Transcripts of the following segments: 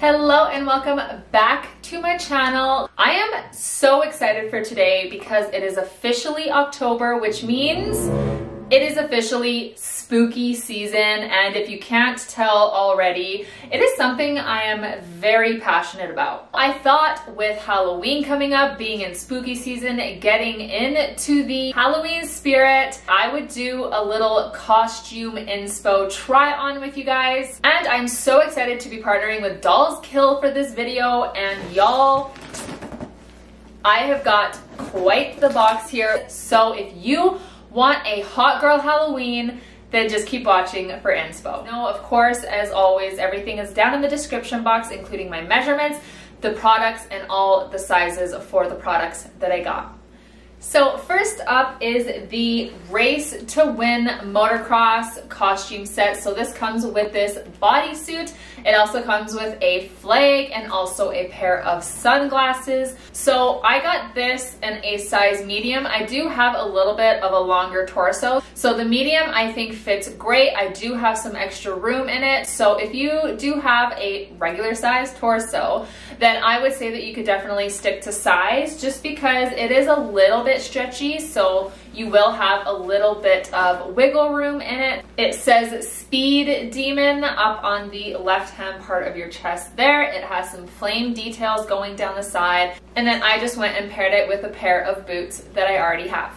Hello and welcome back to my channel. I am so excited for today because it is officially October, which means it is officially spooky season and if you can't tell already, it is something I am very passionate about. I thought with Halloween coming up, being in spooky season, getting into the Halloween spirit, I would do a little costume inspo try on with you guys. And I'm so excited to be partnering with Dolls Kill for this video and y'all, I have got quite the box here. So if you want a hot girl Halloween, then just keep watching for inspo. No, of course, as always, everything is down in the description box, including my measurements, the products, and all the sizes for the products that I got. So first up is the Race to Win Motocross costume set. So this comes with this bodysuit. It also comes with a flag and also a pair of sunglasses. So I got this in a size medium. I do have a little bit of a longer torso. So the medium I think fits great. I do have some extra room in it. So if you do have a regular size torso, then I would say that you could definitely stick to size just because it is a little bit stretchy. So you will have a little bit of wiggle room in it. It says Speed Demon up on the left-hand part of your chest there. It has some flame details going down the side. And then I just went and paired it with a pair of boots that I already have.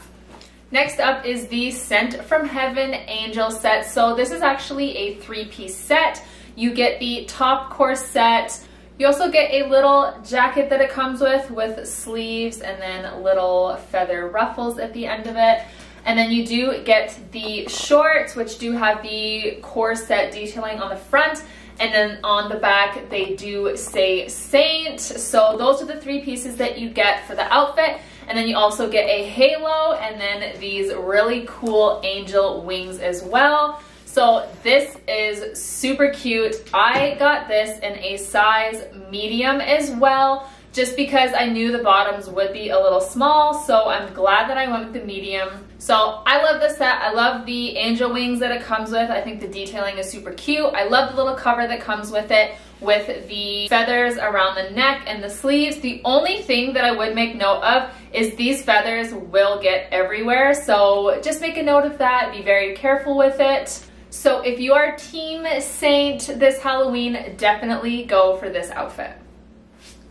Next up is the Sent from Heaven Angel set. So this is actually a three-piece set. You get the top corset, you also get a little jacket that it comes with with sleeves and then little feather ruffles at the end of it. And then you do get the shorts, which do have the corset detailing on the front. And then on the back, they do say Saint. So those are the three pieces that you get for the outfit. And then you also get a halo and then these really cool angel wings as well. So this is super cute. I got this in a size medium as well, just because I knew the bottoms would be a little small. So I'm glad that I went with the medium. So I love this set. I love the angel wings that it comes with. I think the detailing is super cute. I love the little cover that comes with it with the feathers around the neck and the sleeves. The only thing that I would make note of is these feathers will get everywhere. So just make a note of that. Be very careful with it. So if you are Team Saint this Halloween, definitely go for this outfit.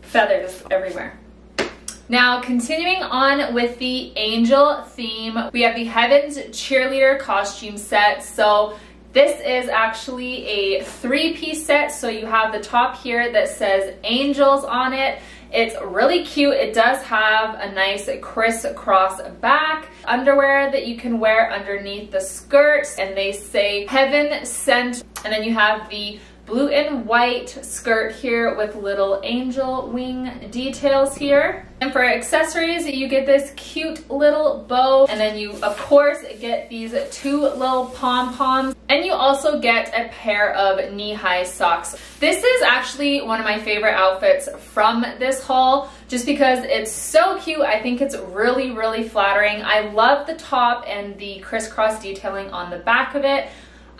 Feathers everywhere. Now, continuing on with the angel theme, we have the Heavens Cheerleader costume set. So this is actually a three-piece set. So you have the top here that says angels on it. It's really cute. It does have a nice crisscross back underwear that you can wear underneath the skirt and they say heaven sent and then you have the blue and white skirt here with little angel wing details here. And for accessories, you get this cute little bow. And then you, of course, get these two little pom-poms. And you also get a pair of knee-high socks. This is actually one of my favorite outfits from this haul, just because it's so cute. I think it's really, really flattering. I love the top and the crisscross detailing on the back of it.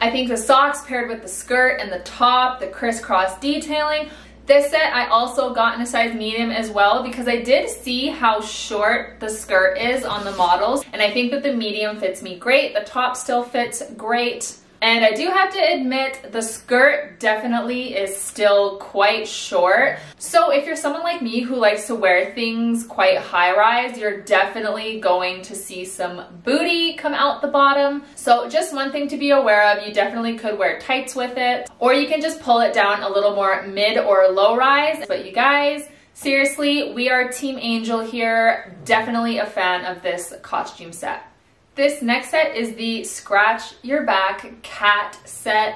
I think the socks paired with the skirt and the top, the crisscross detailing. This set I also got in a size medium as well because I did see how short the skirt is on the models and I think that the medium fits me great. The top still fits great. And I do have to admit, the skirt definitely is still quite short. So if you're someone like me who likes to wear things quite high-rise, you're definitely going to see some booty come out the bottom. So just one thing to be aware of, you definitely could wear tights with it, or you can just pull it down a little more mid or low rise. But you guys, seriously, we are Team Angel here. Definitely a fan of this costume set. This next set is the Scratch Your Back Cat set,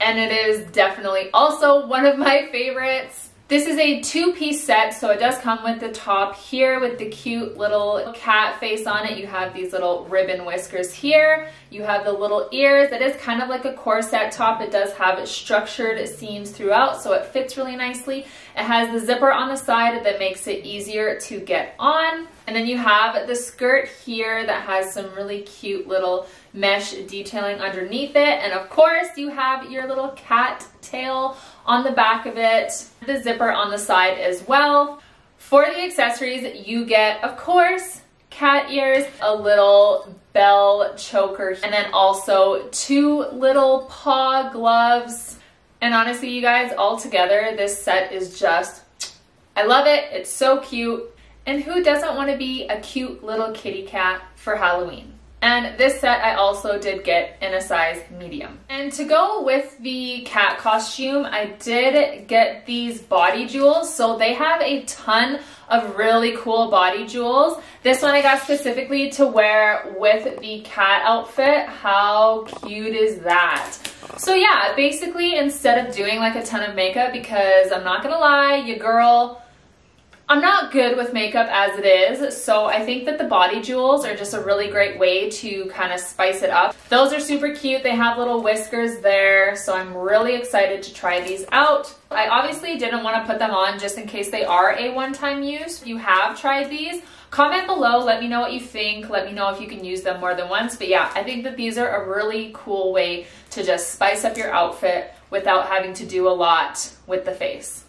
and it is definitely also one of my favorites. This is a two-piece set, so it does come with the top here with the cute little cat face on it. You have these little ribbon whiskers here. You have the little ears. It is kind of like a corset top. It does have structured seams throughout, so it fits really nicely. It has the zipper on the side that makes it easier to get on. And then you have the skirt here that has some really cute little mesh detailing underneath it. And of course you have your little cat tail on the back of it, the zipper on the side as well. For the accessories, you get, of course, cat ears, a little bell choker, and then also two little paw gloves. And honestly, you guys, all together, this set is just, I love it. It's so cute. And who doesn't want to be a cute little kitty cat for Halloween? And this set I also did get in a size medium. And to go with the cat costume, I did get these body jewels. So they have a ton of really cool body jewels. This one I got specifically to wear with the cat outfit. How cute is that? So yeah, basically instead of doing like a ton of makeup, because I'm not gonna lie, your girl, I'm not good with makeup as it is, so I think that the body jewels are just a really great way to kind of spice it up. Those are super cute. They have little whiskers there, so I'm really excited to try these out. I obviously didn't want to put them on just in case they are a one-time use. If you have tried these, comment below, let me know what you think. Let me know if you can use them more than once. But yeah, I think that these are a really cool way to just spice up your outfit without having to do a lot with the face.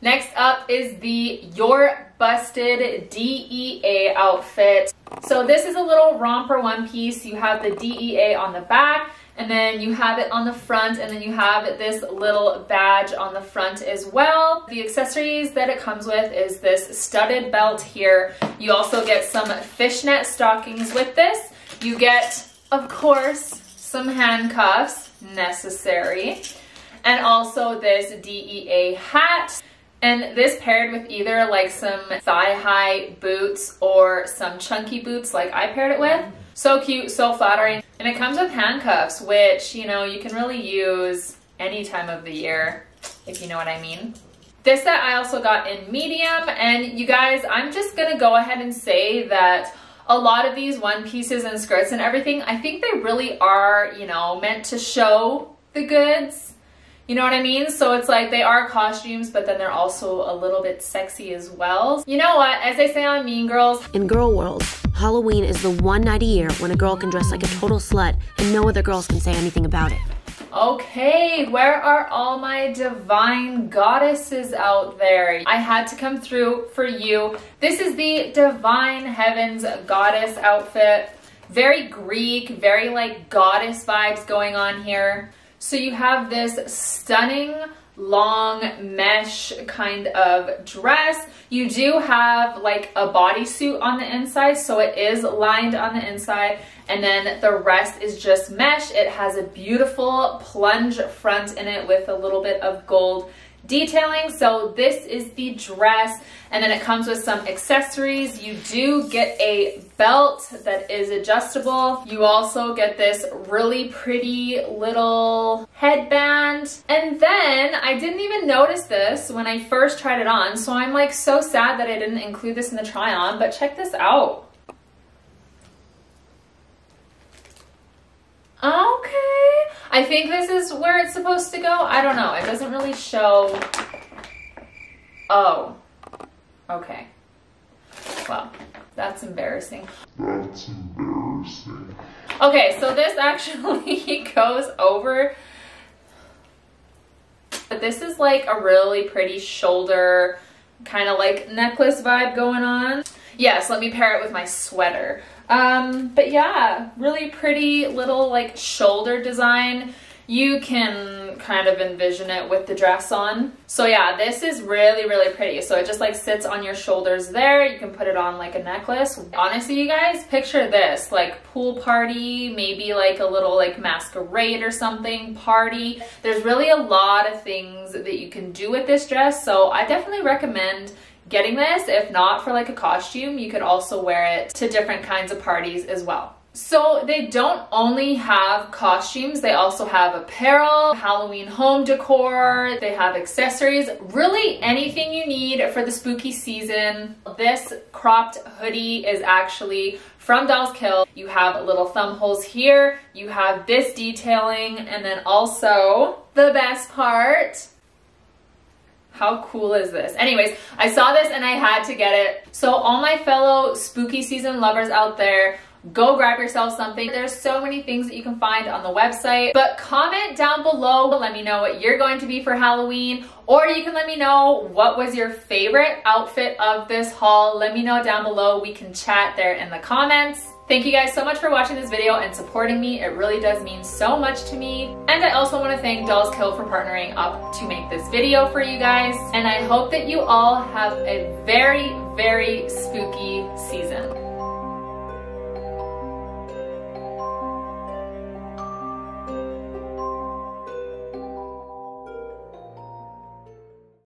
Next up is the You're Busted DEA outfit. So this is a little romper one piece. You have the DEA on the back and then you have it on the front and then you have this little badge on the front as well. The accessories that it comes with is this studded belt here. You also get some fishnet stockings with this. You get, of course, some handcuffs, necessary, and also this DEA hat. And this paired with either like some thigh-high boots or some chunky boots like I paired it with. So cute, so flattering. And it comes with handcuffs, which, you know, you can really use any time of the year, if you know what I mean. This set I also got in medium, and you guys, I'm just gonna go ahead and say that a lot of these one pieces and skirts and everything, I think they really are, you know, meant to show the goods you know what I mean? So it's like they are costumes, but then they're also a little bit sexy as well. You know what? As they say on Mean Girls, in girl world, Halloween is the one night a year when a girl can dress like a total slut and no other girls can say anything about it. Okay, where are all my divine goddesses out there? I had to come through for you. This is the Divine Heavens goddess outfit. Very Greek, very like goddess vibes going on here. So you have this stunning long mesh kind of dress. You do have like a bodysuit on the inside, so it is lined on the inside, and then the rest is just mesh. It has a beautiful plunge front in it with a little bit of gold detailing. So this is the dress and then it comes with some accessories. You do get a belt that is adjustable. You also get this really pretty little headband. And then I didn't even notice this when I first tried it on. So I'm like so sad that I didn't include this in the try on, but check this out. Okay. I think this is where it's supposed to go. I don't know. It doesn't really show. Oh. Okay. Well, that's embarrassing. That's embarrassing. Okay, so this actually goes over. But this is like a really pretty shoulder kind of like necklace vibe going on. Yes, let me pair it with my sweater. Um, but yeah, really pretty little like shoulder design. You can kind of envision it with the dress on. So yeah, this is really, really pretty. So it just like sits on your shoulders there. You can put it on like a necklace. Honestly, you guys, picture this, like pool party, maybe like a little like masquerade or something party. There's really a lot of things that you can do with this dress. So I definitely recommend getting this. If not for like a costume, you could also wear it to different kinds of parties as well. So they don't only have costumes, they also have apparel, Halloween home decor, they have accessories, really anything you need for the spooky season. This cropped hoodie is actually from Dolls Kill. You have little thumb holes here, you have this detailing, and then also the best part, How cool is this? Anyways, I saw this and I had to get it. So all my fellow spooky season lovers out there, go grab yourself something. There's so many things that you can find on the website, but comment down below. Let me know what you're going to be for Halloween, or you can let me know what was your favorite outfit of this haul. Let me know down below. We can chat there in the comments. Thank you guys so much for watching this video and supporting me. It really does mean so much to me. And I also want to thank Dolls Kill for partnering up to make this video for you guys. And I hope that you all have a very, very spooky season.